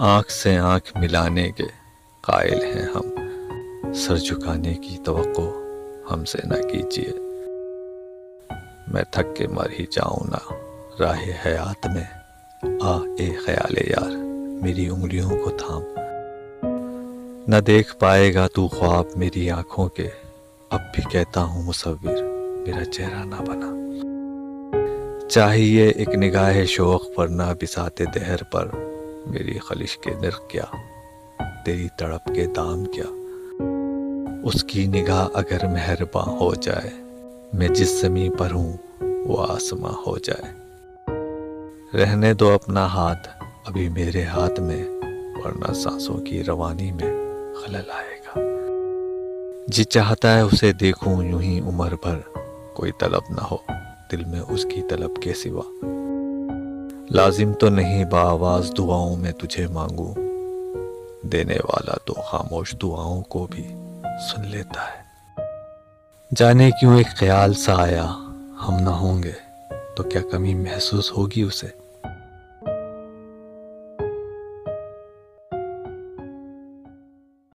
आँख से आँख मिलाने के कायल हैं हम। सर झुकाने की तो हमसे ना कीजिए। मैं थक के मर ही जाऊँ ना। राह हयात में आ ए ख्याल यार, मेरी उंगलियों को थाम। न देख पाएगा तू ख्वाब मेरी आँखों के। अब भी कहता हूँ मुसविर मेरा चेहरा ना बना। चाहिए एक निगाह शौक पर ना बिसाते दहर पर। मेरी खलिश के नर क्या? तेरी तड़प के दाम क्या? उसकी निगाह अगर मेहरबा हो जाए, मैं जिस जमी पर हूँ, वो आसमां हो जाए। रहने दो अपना हाथ, अभी मेरे हाथ में, वरना सांसों की रवानी में खलल आएगा। जी चाहता है उसे देखूँ यूँ ही उम्र भर, कोई तलब ना हो, दिल में उसकी तलब के सिवा। लाजिम तो नहीं बावाज दुआओं में तुझे मांगू। देने वाला तो खामोश दुआओं को भी सुन लेता है। जाने क्यों एक ख्याल सा आया, हम ना होंगे तो क्या कमी महसूस होगी उसे?